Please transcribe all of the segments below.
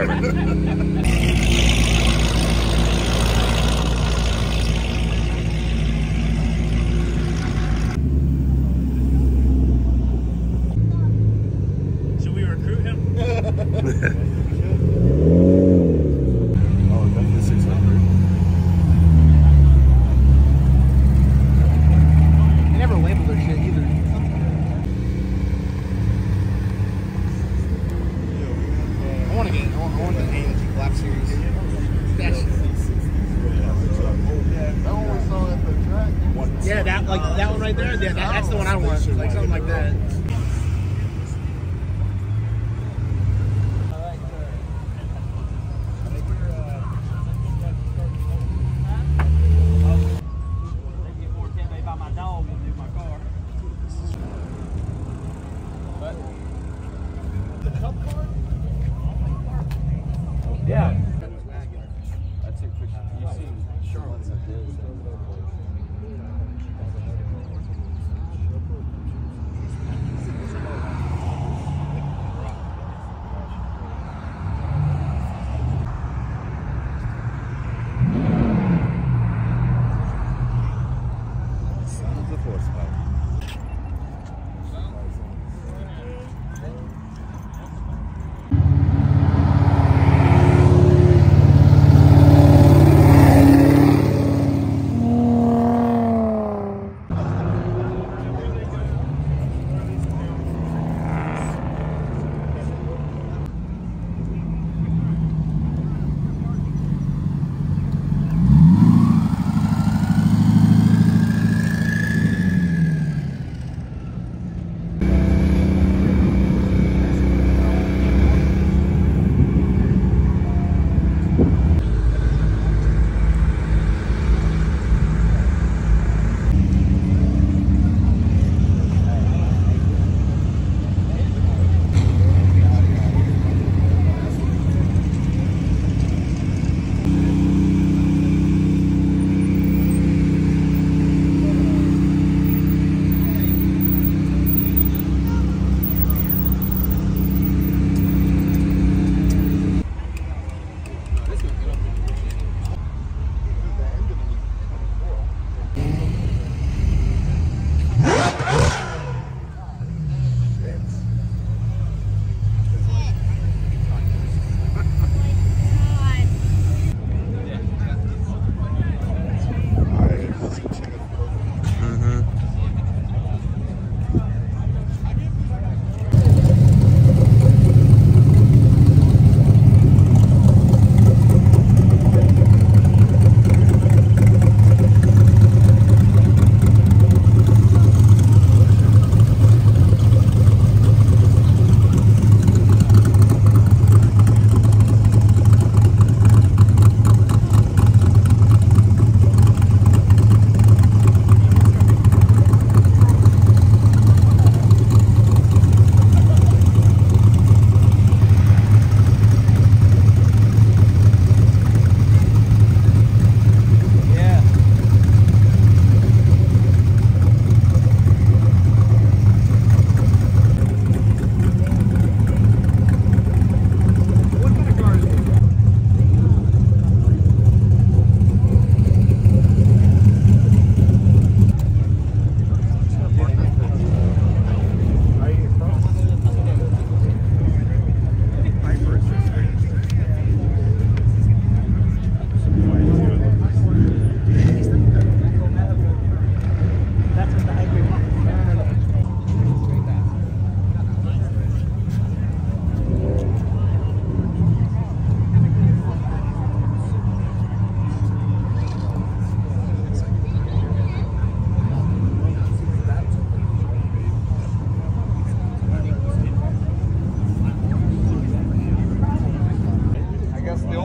department. so we recruit him? Yeah, that like that one right there. Yeah, that, that's the one I want. Like something like that.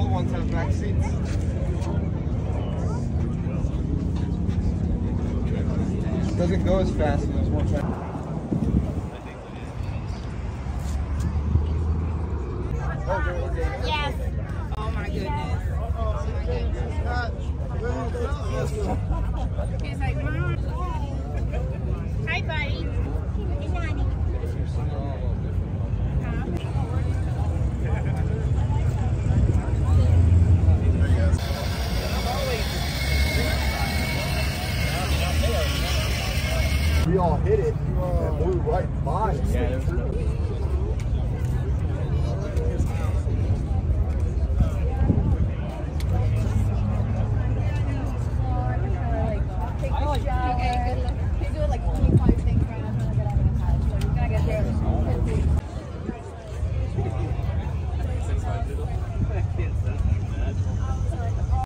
Old ones have back seats. Doesn't go as fast as those ones. Yes. Oh my goodness. Hi, buddy. We all hit it and blew right by. us.